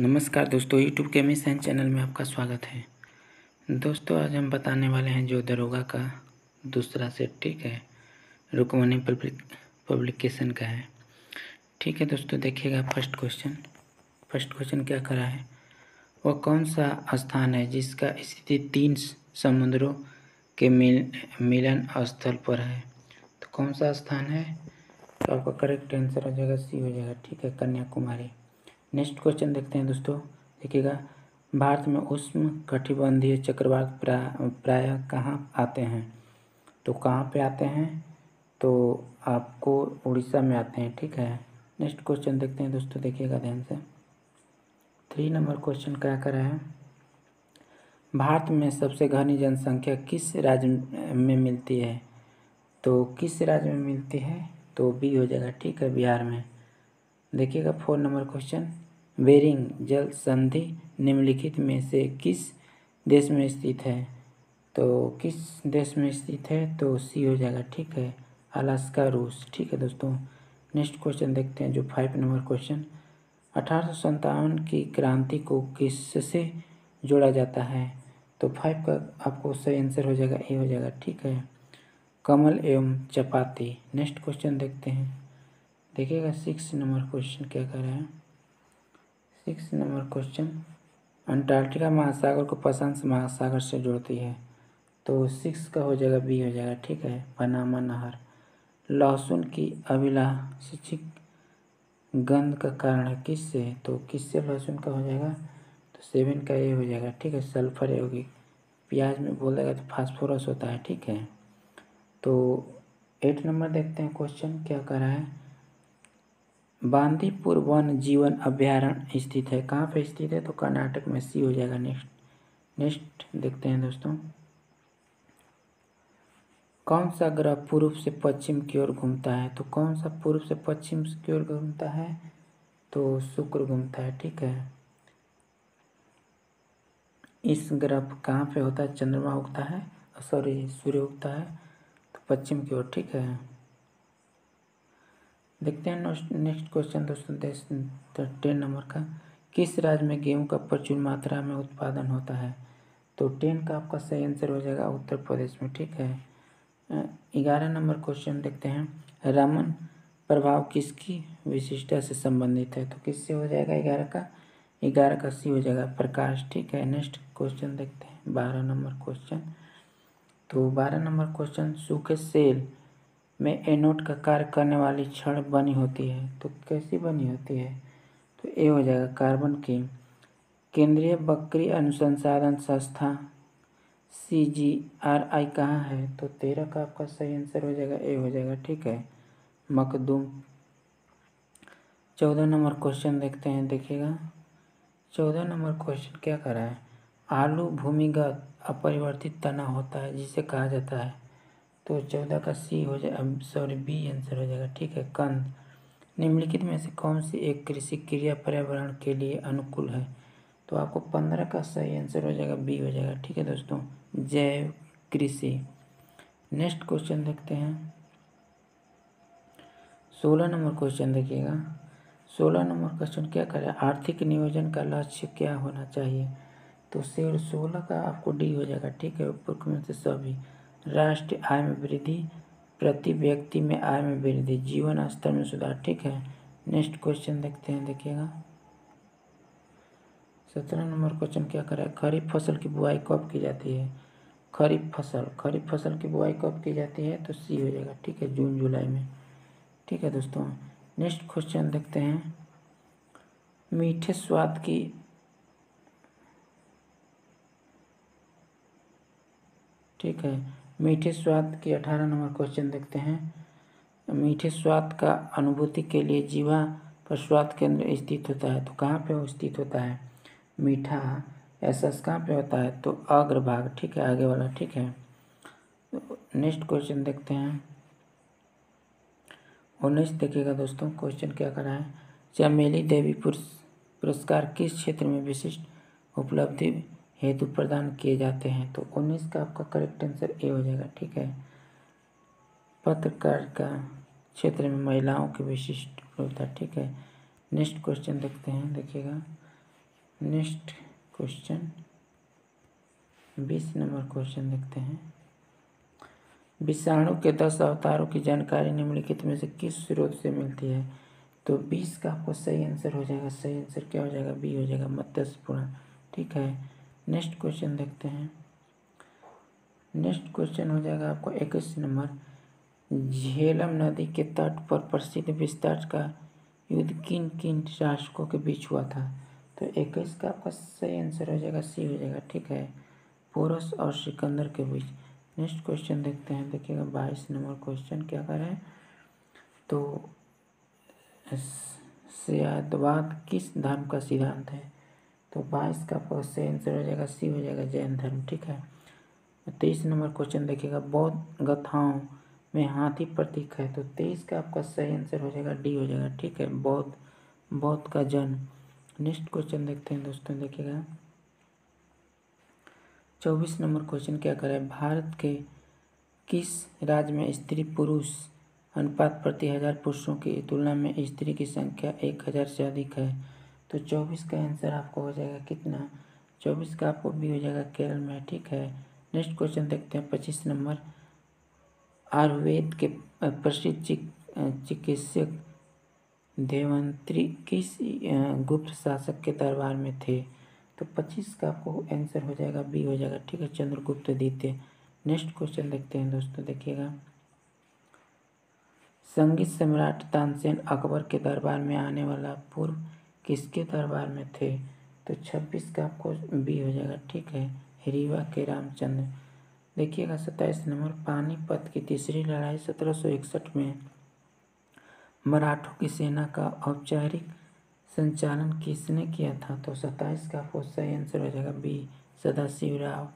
नमस्कार दोस्तों यूट्यूब के मिशन चैनल में आपका स्वागत है। दोस्तों, आज हम बताने वाले हैं जो दरोगा का दूसरा सेट, ठीक है? रुकमनी पब्लिक, पब्लिकेशन का है। ठीक है दोस्तों, देखिएगा फ़र्स्ट क्वेश्चन। फ़र्स्ट क्वेश्चन क्या करा है? वह कौन सा स्थान है जिसका स्थिति तीन समुद्रों के मिल, मिलन स्थल पर है? तो कौन सा स्थान है? तो आपका करेक्ट आंसर हो जाएगा सी हो जाएगा, ठीक है? कन्याकुमारी। नेक्स्ट क्वेश्चन देखते हैं दोस्तों। देखिएगा, भारत में उष्ण कटिबंधीय चक्रवात प्राय प्रायः कहाँ आते हैं? तो कहाँ पे आते हैं? तो आपको उड़ीसा में आते हैं, ठीक है? नेक्स्ट क्वेश्चन देखते हैं दोस्तों, देखिएगा ध्यान से। थ्री नंबर क्वेश्चन क्या कर है? भारत में सबसे घनी जनसंख्या किस राज्य में मिलती है? तो किस राज्य में मिलती है? तो बी हो जाएगा, ठीक है, बिहार में। देखिएगा फोर नंबर क्वेश्चन बेरिंग जल संधि निम्नलिखित में से किस देश में स्थित है? तो किस देश में स्थित है? तो सी हो जाएगा, ठीक है, अलास्का रूस। ठीक है दोस्तों, नेक्स्ट क्वेश्चन देखते हैं, जो फाइव नंबर क्वेश्चन। अठारह सौ सत्तावन की क्रांति को किससे जोड़ा जाता है? तो फाइव का आपको सही आंसर हो जाएगा, ए हो जाएगा, ठीक है, कमल एवं चपाती। नेक्स्ट क्वेश्चन देखते हैं। देखिएगा, सिक्स नंबर क्वेश्चन क्या कर रहा है। Six number question. अंटार्कटिका महासागर को प्रशांत महासागर से जोड़ती है। तो सिक्स का हो जाएगा, बी हो जाएगा, ठीक है? पनामा नहर। लहसुन की अभिलाषिक गंध का कारण है किससे? तो किससे लहसुन का हो जाएगा? तो सेवन का ए हो जाएगा, ठीक है? सल्फ़र होगी प्याज में बोलेगा तो फास्फोरस होता है, ठीक है? तो एट नंबर देखते हैं क्वेश्चन, क्या कर रहा है? बांदीपुर वन जीवन अभ्यारण्य स्थित है। कहाँ पे स्थित है? तो कर्नाटक में सी हो जाएगा नेक्स्ट। नेक्स्ट देखते हैं दोस्तों। कौन सा ग्रह पूर्व से पश्चिम की ओर घूमता है? तो कौन सा पूर्व से पश्चिम की ओर घूमता है? तो शुक्र घूमता है, ठीक है। इस ग्रह कहाँ पे होता है? चंद्रमा उगता है, सॉरी, सूर्य उगता है तो पश्चिम की ओर, ठीक है। देखते हैं नेक्स्ट क्वेश्चन दोस्तों टेन नंबर का। किस राज्य में गेहूँ का प्रचुर मात्रा में उत्पादन होता है? तो टेन का आपका सही आंसर हो जाएगा उत्तर प्रदेश में, ठीक है? ग्यारह नंबर क्वेश्चन देखते हैं। रमन प्रभाव किसकी विशिष्टता से संबंधित है? तो किससे हो जाएगा ग्यारह का? ग्यारह का सी हो जाएगा प्रकाश, ठीक है? नेक्स्ट क्वेश्चन देखते हैं। बारह नंबर क्वेश्चन तो बारह नंबर क्वेश्चन सूखे सेल में एनोड का कार्य करने वाली क्षण बनी होती है तो कैसी बनी होती है? तो ए हो जाएगा कार्बन की केंद्रीय बकरी अनुसंसाधन संस्था सी जी आर आई कहाँ है? तो तेरह का आपका सही आंसर हो जाएगा, ए हो जाएगा, ठीक है। मकदूम चौदह नंबर क्वेश्चन देखते हैं, देखिएगा। चौदह नंबर क्वेश्चन क्या कर है? आलू भूमिगत अपरिवर्तित तना होता है, जिसे कहा जाता है। तो चौदह का सी हो जाए सॉरी बी आंसर हो जाएगा, ठीक है, कंद। निम्नलिखित में से कौन सी एक कृषि क्रिया पर्यावरण के लिए अनुकूल है? तो आपको पंद्रह का सही आंसर हो जाएगा बी हो जाएगा, ठीक है दोस्तों, जैव कृषि। नेक्स्ट क्वेश्चन देखते हैं। सोलह नंबर क्वेश्चन देखिएगा। सोलह नंबर क्वेश्चन क्या करें आर्थिक नियोजन का लक्ष्य क्या होना चाहिए? तो शेर सोलह का आपको डी हो जाएगा, ठीक है, ऊपर में से सभी। राष्ट्रीय आय में वृद्धि, प्रति व्यक्ति में आय में वृद्धि। जीवन स्तर में सुधार, ठीक है? नेक्स्ट क्वेश्चन देखते हैं, देखिएगा। सत्रह नंबर क्वेश्चन क्या कर है? खरीफ फ़सल की बुआई कब की जाती है? खरीफ फ़सल खरीफ फ़सल की बुआई कब की जाती है? तो सी हो जाएगा, ठीक है, जून, जुलाई में। ठीक है दोस्तों नेक्स्ट क्वेश्चन देखते हैं। मीठे स्वाद की ठीक है मीठे स्वाद के अठारह नंबर क्वेश्चन देखते हैं। मीठे स्वाद का अनुभूति के लिए जीवा पर स्वाद केंद्र स्थित होता है। तो कहाँ पे स्थित होता है? मीठा, ऐसा कहाँ पे होता है? तो अग्रभाग, ठीक है, आगे वाला, ठीक है। नेक्स्ट क्वेश्चन देखते हैं। उन्नीस देखिएगा दोस्तों क्वेश्चन क्या करा है? चमेली देवी पुरस्कार किस क्षेत्र में विशिष्ट उपलब्धि हेतु प्रदान किए जाते हैं। तो उन्नीस का आपका करेक्ट आंसर ए हो जाएगा, ठीक है? पत्रकार का क्षेत्र में महिलाओं की विशिष्ट उपलब्धता ठीक है? नेक्स्ट क्वेश्चन देखते हैं, देखिएगा। नेक्स्ट क्वेश्चन बीस नंबर क्वेश्चन देखते हैं। विषाणु के दस अवतारों की जानकारी निम्नलिखित में से किस स्रोत से मिलती है? तो बीस का आपको सही आंसर हो जाएगा, सही आंसर क्या हो जाएगा? बी हो जाएगा मत्स्य पुराण ठीक है? नेक्स्ट क्वेश्चन देखते हैं। नेक्स्ट क्वेश्चन हो जाएगा आपको इक्कीस नंबर। झेलम नदी के तट पर प्रसिद्ध विस्तार का युद्ध किन किन शासकों के बीच हुआ था? तो इक्कीस का आपका सही आंसर हो जाएगा, सी हो जाएगा, ठीक है। पोरस और सिकंदर के बीच। नेक्स्ट क्वेश्चन देखते हैं। देखिएगा बाईस नंबर क्वेश्चन क्या कर तो सयादवाद किस धर्म का सिद्धांत है? तो बाईस का आपका सही आंसर हो जाएगा सी हो जाएगा जैन धर्म, ठीक है? तेईस नंबर क्वेश्चन देखिएगा बौद्ध गथाओं में हाथी प्रतीक है तो तेईस का आपका सही आंसर हो जाएगा, डी हो जाएगा, ठीक है? बौद्ध बौद्ध का जन्म नेक्स्ट क्वेश्चन देखते हैं दोस्तों, देखिएगा। चौबीस नंबर क्वेश्चन क्या करें भारत के किस राज्य में स्त्री पुरुष अनुपात प्रति हज़ार पुरुषों की तुलना में स्त्री की संख्या एक हज़ार से अधिक है? तो चौबीस का आंसर आपको हो जाएगा कितना? चौबीस का आपको भी हो जाएगा केरल में ठीक है। नेक्स्ट क्वेश्चन देखते हैं, पच्चीस नंबर। आयुर्वेद के प्रसिद्ध चिकित्सक देवंत्री किस गुप्त शासक के दरबार में थे? तो पच्चीस का आपको आंसर हो जाएगा बी हो जाएगा, ठीक है, चंद्रगुप्त द्वितीय नेक्स्ट क्वेश्चन देखते हैं दोस्तों, देखिएगा। संगीत सम्राट तानसेन अकबर के दरबार में आने वाला पूर्व किसके दरबार में थे? तो छब्बीस का आपको बी हो जाएगा, ठीक है? रीवा के रामचंद्र। देखिएगा, सत्ताईस नंबर, पानीपत की तीसरी लड़ाई सत्रह सौ इकसठ में। मराठों की सेना का औपचारिक संचालन किसने किया था? तो सत्ताईस का आपको सही आंसर हो जाएगा, बी, सदाशिव राव।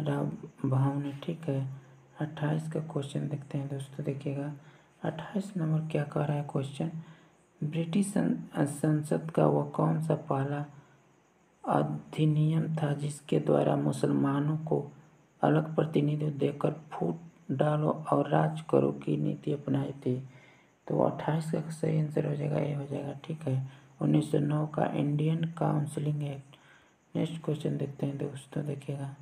राव भाव ने, ठीक है? अट्ठाईस का क्वेश्चन देखते हैं दोस्तों, देखिएगा। अट्ठाईस नंबर क्या कह रहा है क्वेश्चन? ब्रिटिश संसद का वह कौन सा पहला अधिनियम था जिसके द्वारा मुसलमानों को अलग प्रतिनिधित्व देकर फूट डालो और राज करो की नीति अपनाई थी? तो अट्ठाईस का सही आंसर हो जाएगा ये हो जाएगा, ठीक है। 1909 का Indian counselling act. Next question देखते हैं दोस्तों, देखिएगा।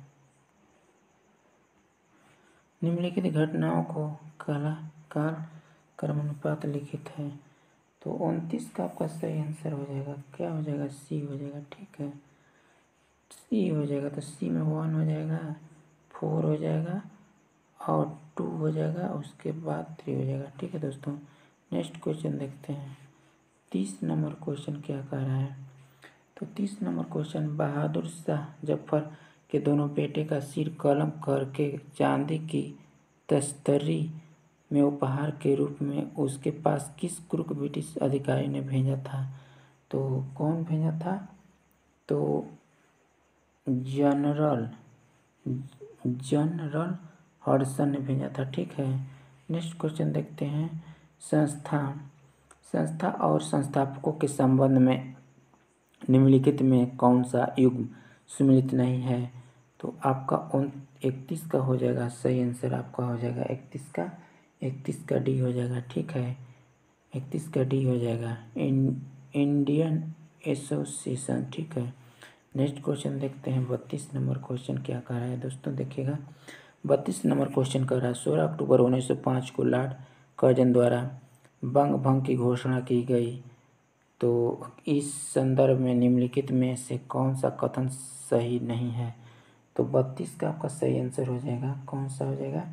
निम्नलिखित घटनाओं को कला काल क्रमानुपात लिखित है। तो उनतीस का आपका सही आंसर हो जाएगा। क्या हो जाएगा? सी हो जाएगा, ठीक है। सी हो जाएगा तो सी में वन हो जाएगा फोर हो जाएगा और टू हो जाएगा, उसके बाद थ्री हो जाएगा, ठीक है दोस्तों। नेक्स्ट क्वेश्चन देखते हैं। तीस नंबर क्वेश्चन क्या कह रहा है? तो तीस नंबर क्वेश्चन बहादुर शाह ज़फ़र के दोनों बेटे का सिर कलम करके चांदी की तस्तरी में उपहार के रूप में उसके पास किस क्रुक ब्रिटिश अधिकारी ने भेजा था? तो कौन भेजा था? तो जनरल जनरल हॉडसन ने भेजा था, ठीक है? नेक्स्ट क्वेश्चन देखते हैं। संस्था संस्था और संस्थापकों के संबंध में निम्नलिखित में कौन सा युग सुमिलित नहीं है? तो आपका उन इकतीस का हो जाएगा, सही आंसर आपका हो जाएगा इकतीस का। इकतीस का डी हो जाएगा, ठीक है? इकतीस का डी हो जाएगा। इन, इंडियन एसोसिएशन, ठीक है? नेक्स्ट क्वेश्चन देखते हैं। बत्तीस नंबर क्वेश्चन क्या कह रहा है? दोस्तों, देखिएगा। बत्तीस नंबर क्वेश्चन कर रहा है, सोलह अक्टूबर उन्नीस सौ पाँच को लॉर्ड कर्जन द्वारा बंग भंग की घोषणा की गई। तो इस संदर्भ में निम्नलिखित में से कौन सा कथन सही नहीं है? तो बत्तीस का आपका सही आंसर हो जाएगा। कौन सा हो जाएगा?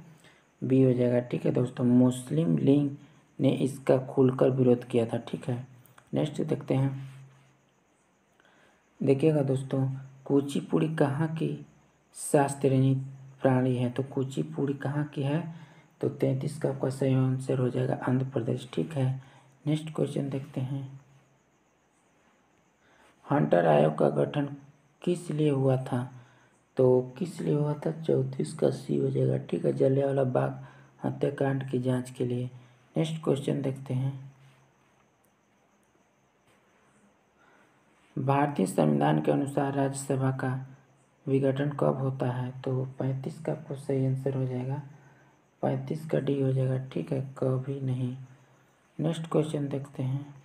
बी हो जाएगा, ठीक है दोस्तों? मुस्लिम लीग ने इसका खुलकर विरोध किया था, ठीक है? नेक्स्ट देखते हैं। देखिएगा दोस्तों, कुचिपुड़ी कहाँ की शास्त्रीय प्राणी है? तो कुचिपुड़ी कहाँ की है? तो तैंतीस का आपका सही आंसर हो जाएगा आंध्र प्रदेश, ठीक है? नेक्स्ट क्वेश्चन देखते हैं। हंटर आयोग का गठन किस लिए हुआ था? तो किस लिए हुआ था? चौंतीस का सी हो जाएगा। ठीक है जलियावाला बाग, हत्याकांड की जाँच के लिए। नेक्स्ट क्वेश्चन देखते हैं। भारतीय संविधान के अनुसार राज्यसभा का विघटन कब होता है? तो पैंतीस का आपको सही आंसर हो जाएगा। पैंतीस का डी हो जाएगा। ठीक है, कभी नहीं। नेक्स्ट क्वेश्चन देखते हैं।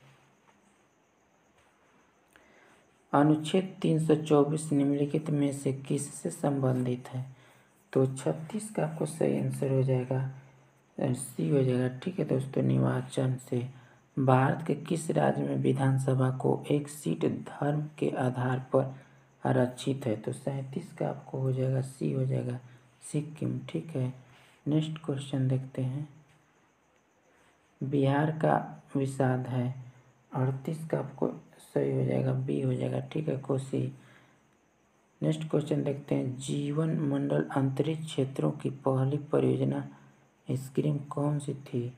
अनुच्छेद तीन सौ चौबीस निम्नलिखित में से किससे संबंधित है? तो छत्तीस का आपको सही आंसर हो जाएगा सी हो जाएगा, ठीक है दोस्तों, निर्वाचन से। भारत के किस राज्य में विधानसभा को एक सीट धर्म के आधार पर आरक्षित है? तो सैंतीस का आपको हो जाएगा, सी हो जाएगा, सिक्किम, ठीक है। नेक्स्ट क्वेश्चन देखते हैं। बिहार का विषाद है, अड़तीस का आपको सही हो जाएगा बी हो जाएगा, ठीक है, कोसी। नेक्स्ट क्वेश्चन देखते हैं। जीवन मंडल अंतरिक्ष क्षेत्रों की पहली परियोजना स्क्रीम कौन सी थी?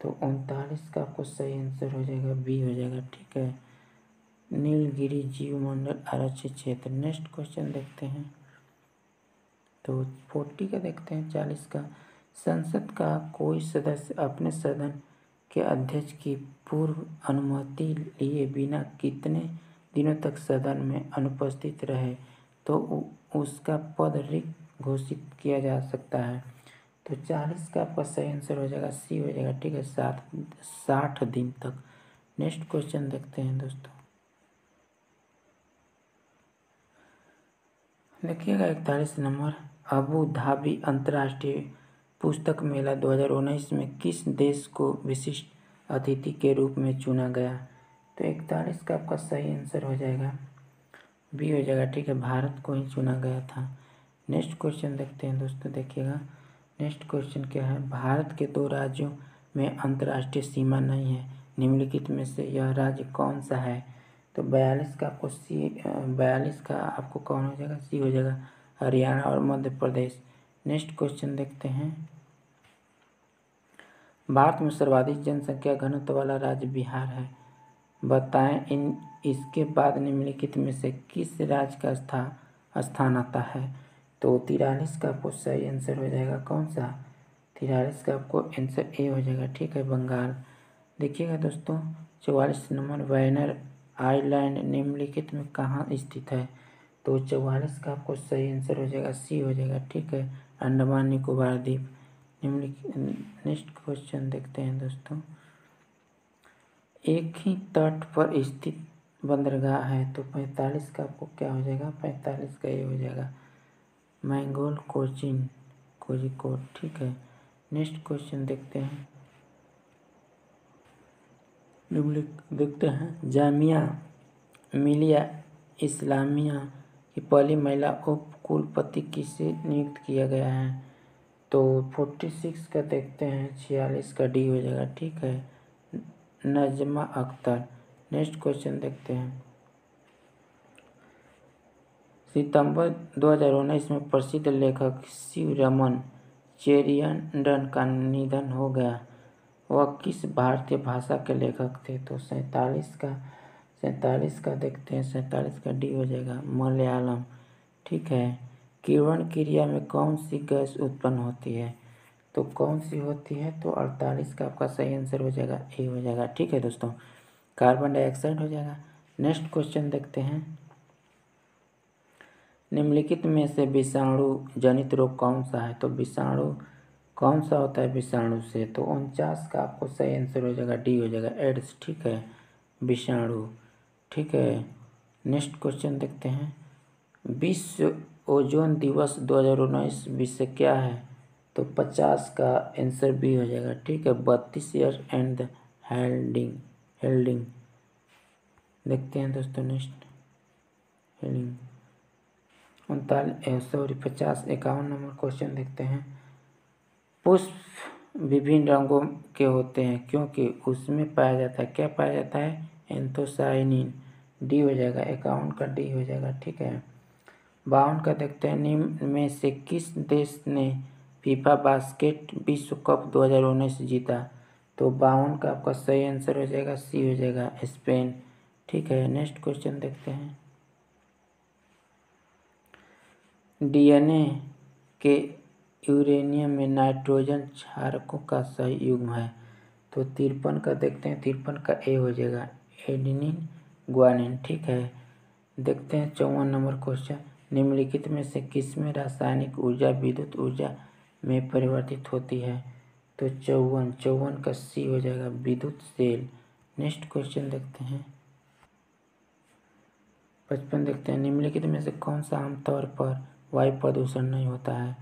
तो उनतालीस का आपको सही आंसर हो जाएगा बी हो जाएगा, ठीक है। नीलगिरी जीव मंडल आरक्षित क्षेत्र। नेक्स्ट क्वेश्चन देखते हैं। तो फोर्टी का देखते हैं, चालीस का। संसद का कोई सदस्य अपने सदन के अध्यक्ष की पूर्व अनुमति लिए बिना कितने दिनों तक सदन में अनुपस्थित रहे तो उसका पद रिक्त घोषित किया जा सकता है। तो चालीस का आपका सही आंसर हो जाएगा, सी हो जाएगा, ठीक है, सात, साठ दिन तक। नेक्स्ट क्वेश्चन देखते हैं दोस्तों। देखिएगा इकतालीस नंबर, अबू धाबी अंतर्राष्ट्रीय पुस्तक मेला 2019 में किस देश को विशिष्ट अतिथि के रूप में चुना गया? तो इकतालीस का आपका सही आंसर हो जाएगा। बी हो जाएगा, ठीक है, भारत को ही चुना गया था। नेक्स्ट क्वेश्चन देखते हैं दोस्तों, देखिएगा। नेक्स्ट क्वेश्चन क्या है? भारत के दो राज्यों में अंतर्राष्ट्रीय सीमा नहीं है। निम्नलिखित में से यह राज्य कौन सा है? तो बयालीस का आपको सी बयालीस का आपको कौन हो जाएगा? सी हो जाएगा, हरियाणा और मध्य प्रदेश। नेक्स्ट क्वेश्चन देखते हैं। भारत में सर्वाधिक जनसंख्या घनत्व वाला राज्य बिहार है। बताएँ, इन, इसके बाद निम्नलिखित में से किस राज्य का स्था, स्थान आता है? तो तिरालीस का आपको सही आंसर हो जाएगा। कौन सा? तिरालीस का आपको आंसर ए हो जाएगा। ठीक है, बंगाल। देखिएगा दोस्तों, चौवालीस नंबर वैनर आइलैंड निम्नलिखित में कहाँ स्थित है? तो चौवालीस का आपको सही आंसर हो जाएगा, सी हो जाएगा। ठीक है अंडमान, निकोबार द्वीप। निम्नलिखित नेक्स्ट क्वेश्चन देखते हैं दोस्तों। एक ही तट पर स्थित बंदरगाह है तो पैंतालीस का आपको क्या हो जाएगा? पैंतालीस का ये हो जाएगा। मैंगोल, कोचिन कोजिकोड ठीक है। नेक्स्ट क्वेश्चन देखते हैं। निम्नलिखित देखते हैं। जामिया, मिलिया, इस्लामिया की पहली महिला उप कुलपति किसे नियुक्त किया गया है? तो फोर्टी सिक्स का देखते हैं, छियालीस का डी हो जाएगा, ठीक है? नजमा अख्तर नेक्स्ट क्वेश्चन देखते हैं। सितंबर 2019 में प्रसिद्ध लेखक शिव रमन चेरियन का निधन हो गया। वह किस भारतीय भाषा के लेखक थे? तो सैंतालीस का सैंतालीस का देखते हैं, सैंतालीस का डी हो जाएगा मलयालम। ठीक है, किरण क्रिया में कौन सी गैस उत्पन्न होती है? तो कौन सी होती है? तो अड़तालीस का आपका सही आंसर हो जाएगा ए हो जाएगा। ठीक है दोस्तों, कार्बन डाइऑक्साइड हो जाएगा। नेक्स्ट क्वेश्चन देखते हैं। निम्नलिखित में से विषाणु जनित रोग कौन सा है? तो विषाणु कौन सा होता है विषाणु से? तो उनचास का आपको सही आंसर हो जाएगा डी हो जाएगा। एड्स, ठीक है, विषाणु। ठीक है। नेक्स्ट क्वेश्चन देखते हैं। विश्व ओजोन दिवस दो हज़ार उन्नीस विषय क्या है? तो पचास का आंसर बी हो जाएगा, ठीक है। बत्तीस ईयर एंड हेल्डिंग हेल्डिंग देखते हैं दोस्तों नेक्स्ट हेल्डिंग उनतालीस सॉरी पचास, इक्यावन नंबर क्वेश्चन देखते हैं। पुष्प विभिन्न रंगों के होते हैं, क्योंकि उसमें पाया जाता है। क्या पाया जाता है? एंथोसाइनिन डी हो जाएगा इक्यावन का डी हो जाएगा, ठीक है। बावन का देखते हैं, निम्न में से किस देश ने फीफा बास्केट विश्व कप 2019 जीता? तो बावन का आपका सही आंसर हो जाएगा, सी हो जाएगा, स्पेन। ठीक है, नेक्स्ट क्वेश्चन देखते हैं। डीएनए के यूरेनियम में नाइट्रोजन क्षारकों का सही युग्म है। तो तिरपन का देखते हैं, तिरपन का ए हो जाएगा, एडिनिन ग्वानिन ठीक है? देखते हैं चौवन नंबर क्वेश्चन निम्नलिखित में से किसमें रासायनिक ऊर्जा, विद्युत ऊर्जा में परिवर्तित होती है? तो चौवन चौवन का सी हो जाएगा विद्युत सेल। नेक्स्ट क्वेश्चन देखते हैं। पचपन देखते हैं। निम्नलिखित में से कौन सा आमतौर पर वायु प्रदूषण नहीं होता है?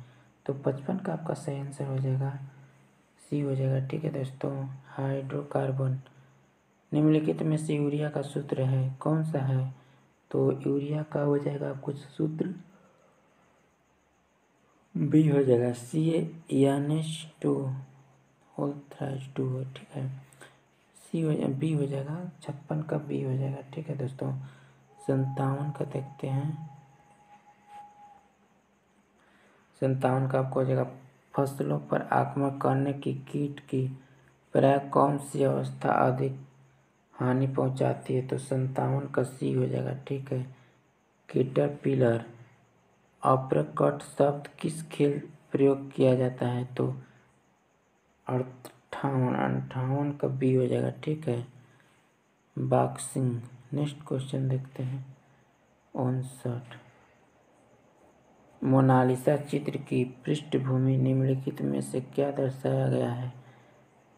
तो पचपन का आपका सही आंसर हो जाएगा। सी हो जाएगा, ठीक है दोस्तों? हाइड्रोकार्बन निम्नलिखित में से यूरिया का सूत्र है। कौन सा है? तो यूरिया का हो जाएगा कुछ सूत्र बी हो जाएगा। C N H two whole thrice two ठीक है? सी हो बी हो जाएगा, छप्पन का बी हो जाएगा, ठीक है दोस्तों? संतावन का देखते हैं। संतावन का आपको हो जाएगा फ़सलों पर आक्रमण करने की कीट की प्राय कौन सी अवस्था अधिक हानि पहुंचाती है तो संतावन का सी हो जाएगा, ठीक है? कीटर पिलर, अप्रकट शब्द किस खेल प्रयोग किया जाता है? तो अट्ठावन अंठावन का बी हो जाएगा, ठीक है? बॉक्सिंग, नेक्स्ट क्वेश्चन देखते हैं। उनसठ। मोनालिसा चित्र की पृष्ठभूमि निम्नलिखित में से क्या दर्शाया गया है?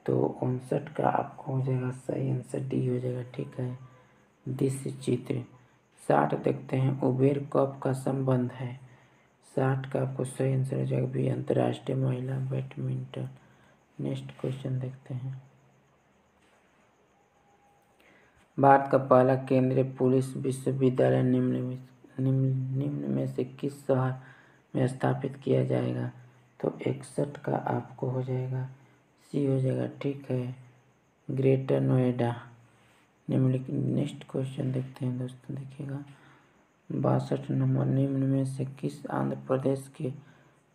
तो उनसठ का आपको हो जाएगा सही आंसर डी हो जाएगा, ठीक है? दृश्य चित्र। साठ देखते हैं, उबेर कप का संबंध है। साठ का आपको सही आंसर हो जाएगा भी अंतर्राष्ट्रीय महिला बैडमिंटन। नेक्स्ट क्वेश्चन देखते हैं। भारत का पहला केंद्रीय पुलिस विश्वविद्यालय निम्न निम्न निम्न में से किस शहर में स्थापित किया जाएगा? तो इकसठ का आपको हो जाएगा। सी हो जाएगा, ठीक है। ग्रेटर नोएडा निम्नलिखित नेक्स्ट क्वेश्चन देखते हैं दोस्तों, देखिएगा। बासठ नंबर, निम्न में से किस आंध्र प्रदेश के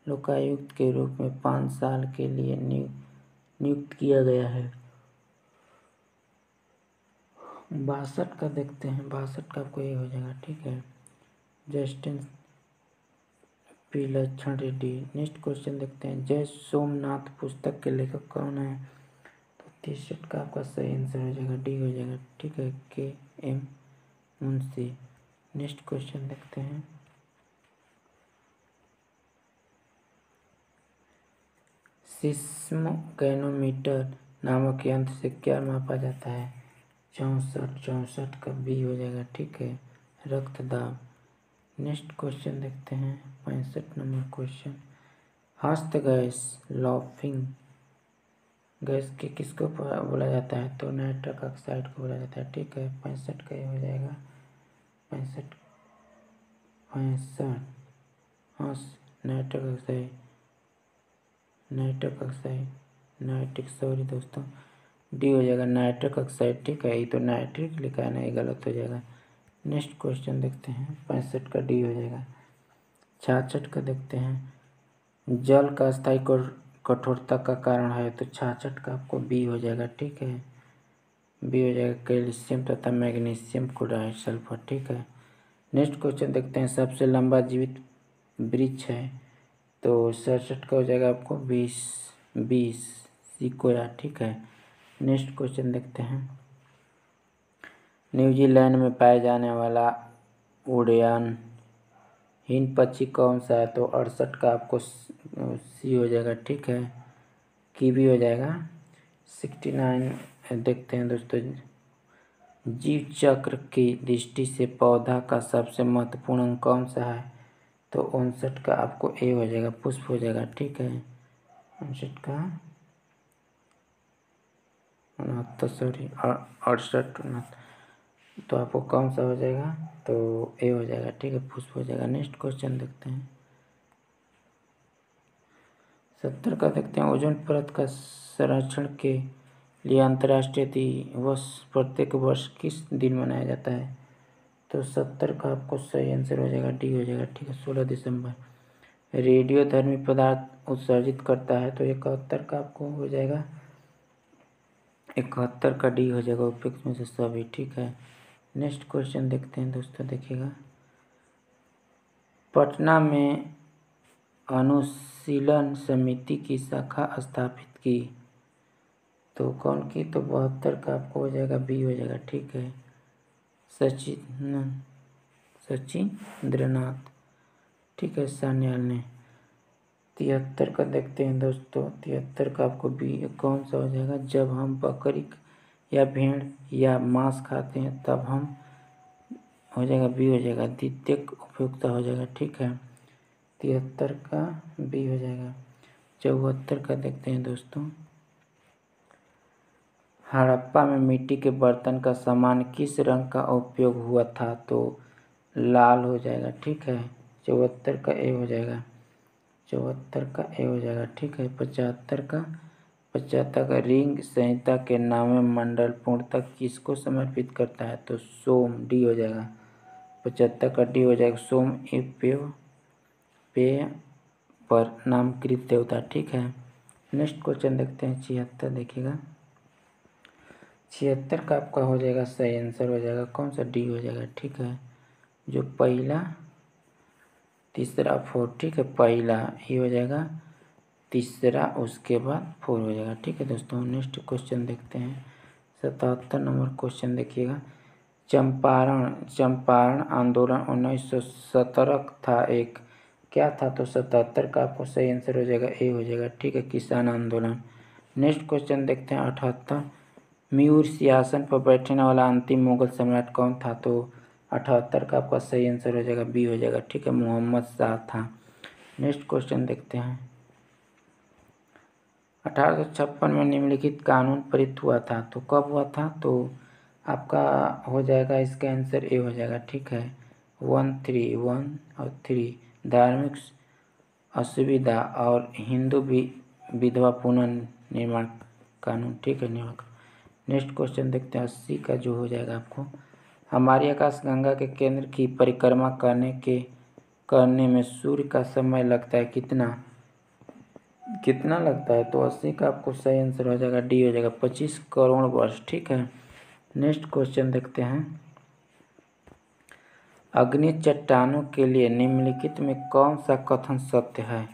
लोकायुक्त के रूप में पाँच साल के लिए नियुक्त किया गया है? बासठ का देखते हैं, बासठ का आपको ये हो जाएगा, ठीक है। जस्टिन पी लक्षण रेड्डी। नेक्स्ट क्वेश्चन देखते हैं। जय सोमनाथ, पुस्तक के लेखक कौन है? तो तिरसठ का आपका सही आंसर हो जाएगा, डी हो जाएगा, ठीक है, के एम मुंशी। नेक्स्ट क्वेश्चन देखते हैं। सिस्मो कैनोमीटर नामक यंत्र से क्या मापा जाता है? चौंसठ चौंसठ का बी हो जाएगा, ठीक है रक्त दाब नेक्स्ट क्वेश्चन देखते हैं। पैंसठ नंबर क्वेश्चन। हस्त गैस लॉफिंग। गैस के किसको बोला जाता है? तो नाइट्रक ऑक्साइड को बोला जाता है। ठीक है, पैंसठ का ये हो जाएगा। पैंसठ पैंसठ। हंस, nitric oxide. Nitric oxide. Nitric, sorry दोस्तों। डी हो जाएगा नाइट्रिक ऑक्साइड। ठीक है, ये तो नाइट्रिक लिखा है ना, ये गलत हो जाएगा। नेक्स्ट क्वेश्चन देखते हैं। पैंसठ का डी हो जाएगा। छाछठ का देखते हैं। जल का स्थायी कठोरता का कारण है तो छाछठ का आपको बी हो जाएगा, ठीक है? बी हो जाएगा कैल्शियम तथा मैग्नीशियम क्लोराइड सल्फ़र, ठीक है? नेक्स्ट क्वेश्चन देखते हैं। सबसे लंबा जीवित वृक्ष है तो सड़सठ का हो जाएगा आपको बीस बीस सिकोया ठीक है? नेक्स्ट क्वेश्चन देखते हैं। न्यूजीलैंड में पाए जाने वाला उड़ान हिंद पक्षी कौन सा है? तो अड़सठ का आपको सी हो जाएगा, ठीक है? की भी हो जाएगा। सिक्सटी नाइन, देखते हैं दोस्तों। जीव चक्र की दृष्टि से पौधा का सबसे महत्वपूर्ण अंग कौन सा है? तो उनसठ का आपको ए हो जाएगा, पुष्प हो जाएगा, ठीक है? उनसठ का? उनहत्तर, सॉरी अड़सठ, उनहत्तर। तो आपको कौन सा हो जाएगा? तो ए हो जाएगा, ठीक है? पुष्प हो जाएगा। नेक्स्ट क्वेश्चन देखते हैं। सत्तर का देखते हैं। ओजोन परत का संरक्षण के लिए अंतर्राष्ट्रीय दिवस प्रत्येक वर्ष किस दिन मनाया जाता है? तो सत्तर का आपको सही आंसर हो जाएगा। डी हो जाएगा, ठीक है? सोलह दिसंबर। रेडियो धर्मी पदार्थ उत्सर्जित करता है तो इकहत्तर का आपको हो जाएगा। इकहत्तर का डी हो जाएगा, उपयुक्त में से सभी, ठीक है? नेक्स्ट क्वेश्चन देखते हैं दोस्तों, देखिएगा। पटना में अनुशीलन समिति की शाखा स्थापित की। तो कौन की? तो बहत्तर का आपको हो जाएगा, बी हो जाएगा, ठीक है। सचिन, सचिंद्रनाथ, ठीक है, सान्याल ने। तिहत्तर का देखते हैं दोस्तों, तिहत्तर का आपको बी कौन सा हो जाएगा? जब हम बकरी या भेड़ या मांस खाते हैं, तब हम हो जाएगा बी हो जाएगा द्वितीयक उपयोगिता हो जाएगा, ठीक है? तिहत्तर का बी हो जाएगा। चौहत्तर का देखते हैं दोस्तों। हड़प्पा में मिट्टी के बर्तन का सामान किस रंग का उपयोग हुआ था तो लाल हो जाएगा, ठीक है? चौहत्तर का ए हो जाएगा। चौहत्तर का ए हो जाएगा, ठीक है? पचहत्तर का पचहत्तर का रिंग संहिता के नामे मंडल पूर्णतः किसको समर्पित करता है? तो सोम डी हो जाएगा। पचहत्तर का डी हो जाएगा। सोम पेय पेय पर नामकृत देवता, ठीक है? नेक्स्ट क्वेश्चन देखते हैं। छिहत्तर देखिएगा। छिहत्तर का आपका हो जाएगा सही आंसर हो जाएगा। कौन सा डी हो जाएगा? ठीक है। जो पहला, तीसरा फोर ठीक है? पहला ये हो जाएगा। तीसरा, उसके बाद फोर हो जाएगा। ठीक है दोस्तों नेक्स्ट क्वेश्चन देखते हैं। सतहत्तर नंबर क्वेश्चन देखिएगा। चंपारण चंपारण आंदोलन उन्नीस सौ सत्रह था एक। क्या था? तो सतहत्तर का आपको सही आंसर हो जाएगा ए हो जाएगा। ठीक है, किसान आंदोलन। नेक्स्ट क्वेश्चन देखते हैं, अठहत्तर। म्यूर सियासन पर बैठने वाला अंतिम मुगल सम्राट कौन था? तो अठहत्तर का आपका सही आंसर हो जाएगा बी हो जाएगा। ठीक है, मोहम्मद शाह था। नेक्स्ट क्वेश्चन देखते हैं। अठारह सौ छप्पन में निम्नलिखित कानून पारित हुआ था। तो कब हुआ था? तो आपका हो जाएगा, इसका आंसर ए हो जाएगा, ठीक है? वन थ्री वन और थ्री धार्मिक असुविधा और हिंदू विधवा पुनर्निर्माण कानून, ठीक है निर्माण नेक्स्ट क्वेश्चन देखते हैं, अस्सी का जो हो जाएगा आपको। हमारी आकाश गंगा के केंद्र की परिक्रमा करने के, करने में सूर्य का समय लगता है कितना? कितना लगता है? तो अस्सी का आपको सही आंसर हो जाएगा डी हो जाएगा, पच्चीस करोड़ वर्ष, ठीक है? नेक्स्ट क्वेश्चन देखते हैं। अग्नि चट्टानों के लिए निम्नलिखित में कौन सा कथन सत्य है?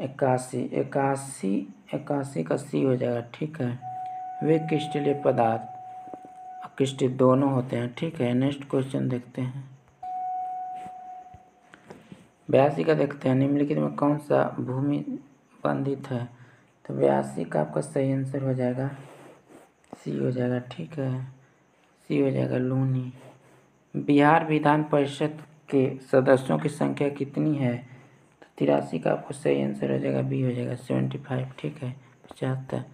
इक्यासी इक्यासी इक्यासी का सी हो जाएगा, ठीक है? वे क्रिस्टलीय पदार्थ क्रिस्टल दोनों होते हैं, ठीक है? नेक्स्ट क्वेश्चन देखते हैं। बयासी का देखते हैं। निम्नलिखित में कौन सा भूमि बंधित है तो बयासी का आपका सही आंसर हो जाएगा। सी हो जाएगा, ठीक है। सी हो जाएगा लूनी। बिहार विधान परिषद के सदस्यों की संख्या कितनी है? तो तिरासी का आपको सही आंसर हो जाएगा, बी हो जाएगा सेवेंटी फाइव ठीक है, पचहत्तर।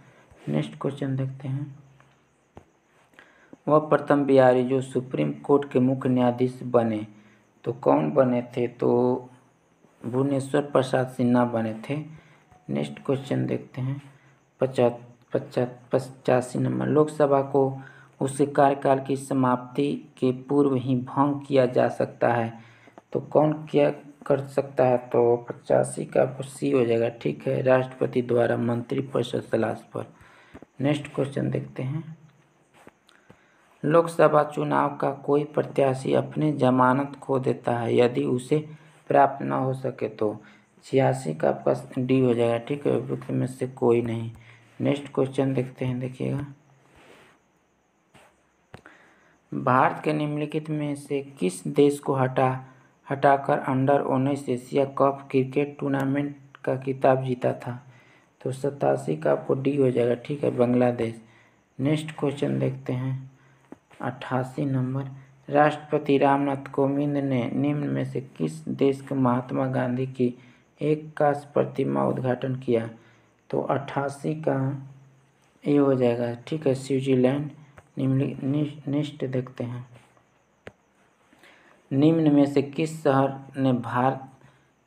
नेक्स्ट क्वेश्चन देखते हैं। वह प्रथम बिहारी जो सुप्रीम कोर्ट के मुख्य न्यायाधीश बने तो कौन बने थे? तो भुवनेश्वर प्रसाद सिन्हा बने थे। नेक्स्ट क्वेश्चन देखते हैं। पचास पचास, पचासी नंबर। लोकसभा को उसके कार्यकाल की समाप्ति के पूर्व ही भंग किया जा सकता है। तो कौन क्या कर सकता है? तो पचासी का सी हो जाएगा। ठीक है, राष्ट्रपति द्वारा मंत्रिपरिषद सलाह पर। नेक्स्ट क्वेश्चन देखते हैं। लोकसभा चुनाव का कोई प्रत्याशी अपने जमानत खो देता है, यदि उसे प्राप्त न हो सके तो। छियासी का आपका डी हो जाएगा, ठीक है? उपयुक्त में से कोई नहीं। नेक्स्ट क्वेश्चन देखते हैं, देखिएगा। भारत के निम्नलिखित में से किस देश को हटा, हटाकर अंडर उन्नीस एशिया कप क्रिकेट टूर्नामेंट का खिताब जीता था? तो सतासी का आपको डी हो जाएगा, ठीक है? बांग्लादेश। नेक्स्ट क्वेश्चन देखते हैं। अट्ठासी नंबर। राष्ट्रपति रामनाथ कोविंद ने निम्न में से किस देश के महात्मा गांधी की एक का प्रतिमा उद्घाटन किया तो अट्ठासी का ये हो जाएगा। ठीक है, स्विट्जरलैंड निम्न नेक्स्ट देखते हैं। निम्न में से किस शहर ने भारत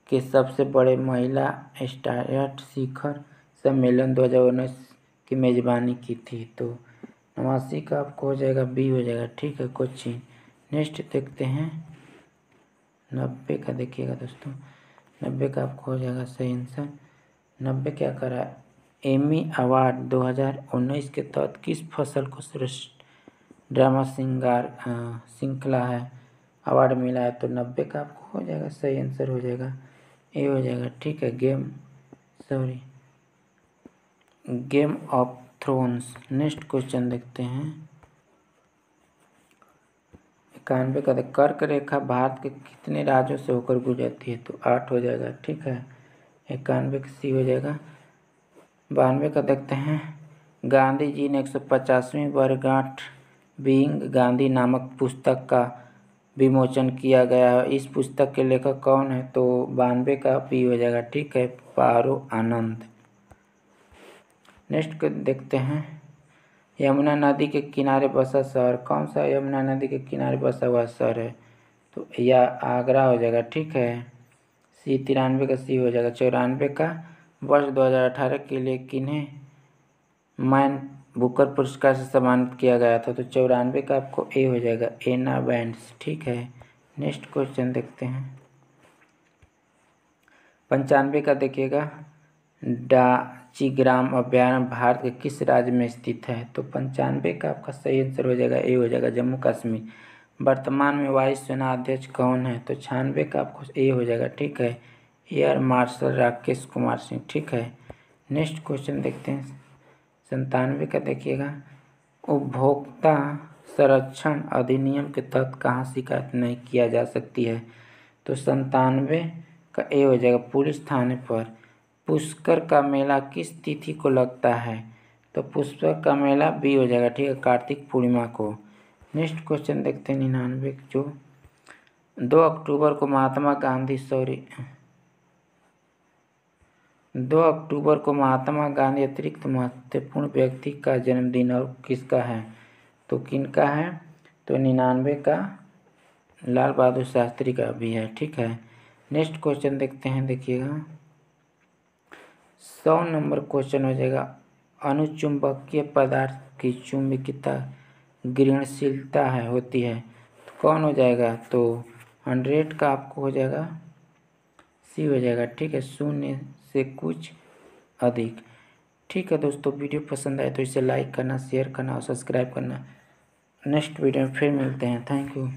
के सबसे बड़े महिला स्टार्ट शिखर सम्मेलन दो हज़ार उन्नीस की मेज़बानी की थी? तो नवासी का आपको हो जाएगा, बी हो जाएगा। ठीक है कोचिंग नेक्स्ट देखते हैं। नब्बे का देखिएगा दोस्तों। नब्बे का आपको हो जाएगा सही आंसर। नब्बे क्या करा? एमी अवार्ड 2019 के तहत किस फ़सल को श्रेष्ठ ड्रामा सिंगार श्रृंखला है अवार्ड मिला है? तो नब्बे का आपको हो जाएगा, सही आंसर हो जाएगा। ए हो जाएगा, ठीक है, game, sorry, game of thrones. Next question देखते हैं। इक्यानवे का कर्क रेखा भारत के कितने राज्यों से होकर गुजरती है तो आठ हो जाएगा, ठीक है? इक्यानवे का सी हो जाएगा। बानवे का देखते हैं। गांधी जी ने एक सौ पचासवीं वर्षगांठ बींग गांधी नामक पुस्तक का विमोचन किया गया है। इस पुस्तक के लेखक कौन है? तो बानवे का पी हो जाएगा, ठीक है? पारो आनंद। नेक्स्ट देखते हैं। यमुना नदी के किनारे बसा शहर। कौन सा यमुना नदी के किनारे बसा हुआ शहर है? तो यह आगरा हो जाएगा, ठीक है। सी तिरानवे का सी हो जाएगा। चौरानवे का वर्ष 2018 के लिए किन्हें? मैन बुकर पुरस्कार से सम्मानित किया गया था तो चौरानवे का आपको ए हो जाएगा एना बैंड्स, ठीक है। नेक्स्ट क्वेश्चन देखते हैं। पंचानवे का देखिएगा। डाचीग्राम अभ्यारण्य भारत के किस राज्य में स्थित है? तो पंचानवे का आपका सही आंसर हो जाएगा, ए हो जाएगा जम्मू कश्मीर। वर्तमान में वायुसेना अध्यक्ष कौन है? तो छियानवे का आपको ए हो जाएगा, ठीक है? एयर मार्शल राकेश कुमार सिंह, ठीक है? नेक्स्ट क्वेश्चन देखते हैं। संतानवे का देखिएगा। उपभोक्ता संरक्षण अधिनियम के तहत कहाँ शिकायत नहीं किया जा सकती है? तो संतानवे का ए हो जाएगा पुलिस थाने पर। पुष्कर का मेला किस तिथि को लगता है? तो पुष्कर का मेला बी हो जाएगा, ठीक है, कार्तिक पूर्णिमा को। नेक्स्ट क्वेश्चन देखते हैं निन्यानवे जो दो अक्टूबर को महात्मा गांधी, सॉरी, दो अक्टूबर को महात्मा गांधी अतिरिक्त महत्वपूर्ण व्यक्ति का जन्मदिन और किसका है? तो किनका है? तो निन्यानवे का लाल बहादुर शास्त्री का भी है, ठीक है। नेक्स्ट क्वेश्चन देखते हैं, देखिएगा। सौ नंबर क्वेश्चन हो जाएगा। अनुचुंबकीय पदार्थ की चुंबकीयता ग्रहणशीलता है, होती है। तो कौन हो जाएगा? तो हंड्रेड का आपको हो जाएगा। सी हो जाएगा, ठीक है, शून्य से कुछ अधिक। ठीक है दोस्तों, वीडियो पसंद आए तो इसे लाइक करना, शेयर करना और सब्सक्राइब करना। नेक्स्ट वीडियो में फिर मिलते हैं। Thank you.